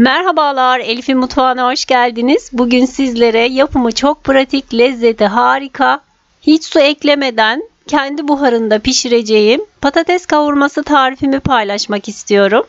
Merhabalar Elif'in mutfağına hoş geldiniz. Bugün sizlere yapımı çok pratik, lezzeti harika, hiç su eklemeden kendi buharında pişireceğim patates kavurması tarifimi paylaşmak istiyorum.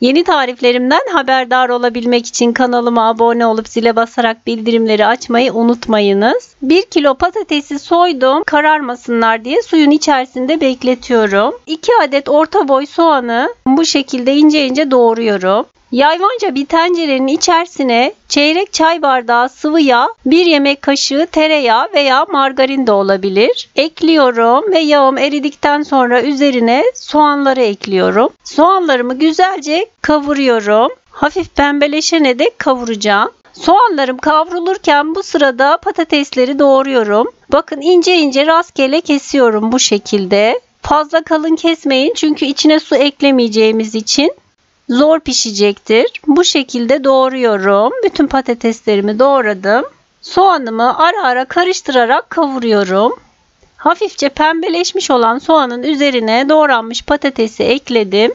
Yeni tariflerimden haberdar olabilmek için kanalıma abone olup zile basarak bildirimleri açmayı unutmayınız. 1 kilo patatesi soydum kararmasınlar diye suyun içerisinde bekletiyorum. 2 adet orta boy soğanı bu şekilde ince ince doğruyorum. Yayvanca bir tencerenin içerisine çeyrek çay bardağı sıvı yağ, 1 yemek kaşığı tereyağı veya margarin de olabilir. Ekliyorum ve yağım eridikten sonra üzerine soğanları ekliyorum. Soğanlarımı güzelce kavuruyorum. Hafif pembeleşene dek kavuracağım. Soğanlarım kavrulurken bu sırada patatesleri doğruyorum. Bakın ince ince rastgele kesiyorum bu şekilde. Fazla kalın kesmeyin çünkü içine su eklemeyeceğimiz için zor pişecektir. Bu şekilde doğruyorum. Bütün patateslerimi doğradım. Soğanımı ara ara karıştırarak kavuruyorum. Hafifçe pembeleşmiş olan soğanın üzerine doğranmış patatesi ekledim.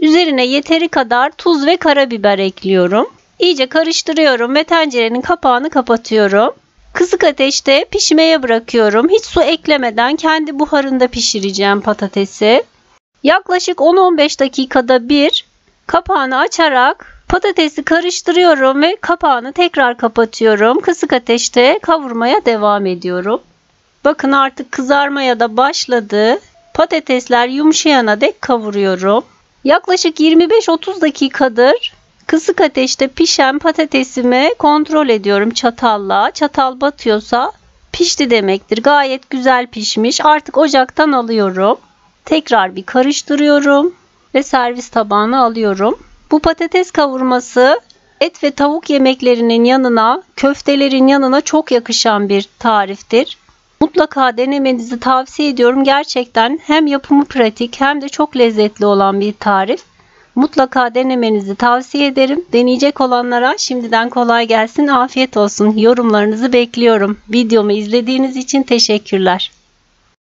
Üzerine yeteri kadar tuz ve karabiber ekliyorum. İyice karıştırıyorum ve tencerenin kapağını kapatıyorum. Kısık ateşte pişmeye bırakıyorum. Hiç su eklemeden kendi buharında pişireceğim patatesi. Yaklaşık 10-15 dakikada bir Kapağını açarak patatesi karıştırıyorum ve kapağını tekrar kapatıyorum. Kısık ateşte kavurmaya devam ediyorum. Bakın artık kızarmaya da başladı. Patatesler yumuşayana dek kavuruyorum. Yaklaşık 25-30 dakikadır kısık ateşte pişen patatesimi kontrol ediyorum çatalla. Çatal batıyorsa pişti demektir. Gayet güzel pişmiş. Artık ocaktan alıyorum. Tekrar bir karıştırıyorum ve servis tabağına alıyorum. Bu patates kavurması et ve tavuk yemeklerinin yanına, köftelerin yanına çok yakışan bir tariftir. Mutlaka denemenizi tavsiye ediyorum. Gerçekten hem yapımı pratik hem de çok lezzetli olan bir tarif. Mutlaka denemenizi tavsiye ederim. Deneyecek olanlara şimdiden kolay gelsin, afiyet olsun. Yorumlarınızı bekliyorum. Videomu izlediğiniz için teşekkürler.